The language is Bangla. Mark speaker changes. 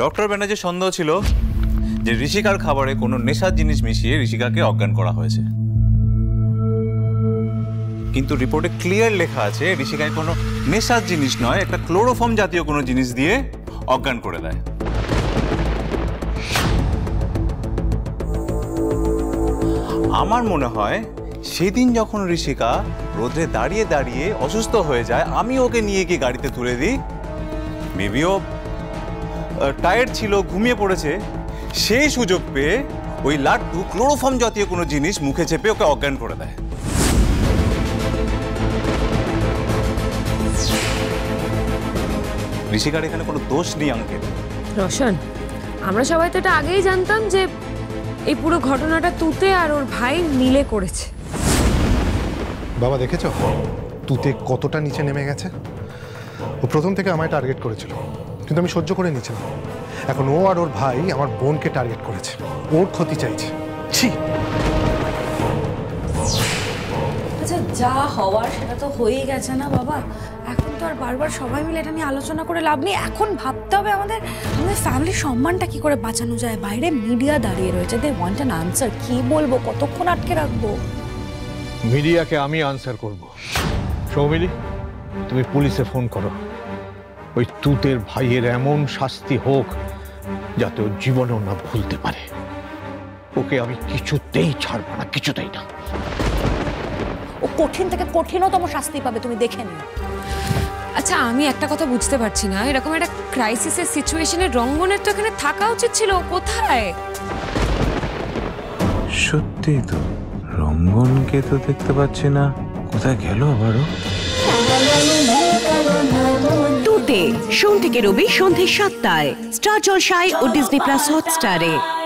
Speaker 1: ডক্টর ব্যানার্জির সন্দেহ ছিল যে ঋষিকার খাবারে কোনো নেশার জিনিস মিশিয়ে ঋষিকাকে অজ্ঞান করা হয়েছে। কিন্তু রিপোর্টে ক্লিয়ার লেখা আছে ঋষিকায় কোনো নেশার জিনিস নয়, একটা ক্লোরোফর্ম জাতীয় কোনো জিনিস দিয়ে অজ্ঞান করে দেয়। আমার মনে হয়, সেদিন যখন ঋষিকা রোদে দাঁড়িয়ে দাঁড়িয়ে অসুস্থ হয়ে যায়, আমি ওকে নিয়ে গিয়ে গাড়িতে তুলে দিই। মেবিও টায়ার্ড ছিল ঘুমিয়ে পড়েছে সেই সুযোগ পেয়ে ওই লাড্ডু ক্লোরোফর্ম জাতীয় কোনো জিনিস মুখে চেপে ওকে অজ্ঞান করে দেয়। ঋষিকার এখানে কোনো দোষ নেই আঙ্কেল
Speaker 2: রোশন আমরা সবাই তো এটা আগেই জানতাম যে এই পুরো ঘটনাটা তুতে আর ওর ভাই মিলে করেছে।
Speaker 3: বাবা দেখেছ? তুতে কতটা নিচে নেমে গেছে? ও প্রথম থেকে আমায় টার্গেট করেছিল। কিন্তু আমি সহ্য করে নিয়েছিলাম। এখন ও আর ওর ভাই আমার বোনকে টার্গেট করেছে। ওর ক্ষতি চাইছে। ছি!
Speaker 4: আচ্ছা যা হওয়ার সেটা তো হয়েই গেছে না বাবা? এখন তো আর বারবার সবাই মিলে এটা নিয়ে আলোচনা করে লাভ নেই। এখন ভাবতে হবে আমাদের আমাদের ফ্যামিলির সম্মানটা কি করে বাঁচানো যায়? বাইরে মিডিয়া দাঁড়িয়ে রয়েছে। দে ওয়ান্ট অ্যান আনসার কি বলব? কতক্ষণ আটকে রাখব?
Speaker 5: মিডিয়াকে আমি আনসার করব। সৌমিলি তুমি পুলিশে ফোন করো। ওই তুতের ভাইয়ের এমন শাস্তি হোক যাতে ও জীবনেও না ভুলতে পারে। ওকে আমি কিছুতেই ছাড়বো না কিছুতেই না।
Speaker 4: ও কঠিন থেকে কঠিনতম শাস্তি পাবে তুমি দেখে নিও।
Speaker 2: আচ্ছা আমি একটা কথা বুঝতে পারছি না। এরকম একটা ক্রাইসিসের সিচুয়েশনে রঙ্গনের তো এখানে থাকা উচিত ছিল। কোথায়?
Speaker 6: সত্যি তো রঙ্গনকে তো দেখতে পাচ্ছি না। কোথায় গেল আবারও?
Speaker 7: সোম থেকে রবি সন্ধে সাতটায়। স্টার জলসায় ও ডিজনি প্লাস হটস্টারে।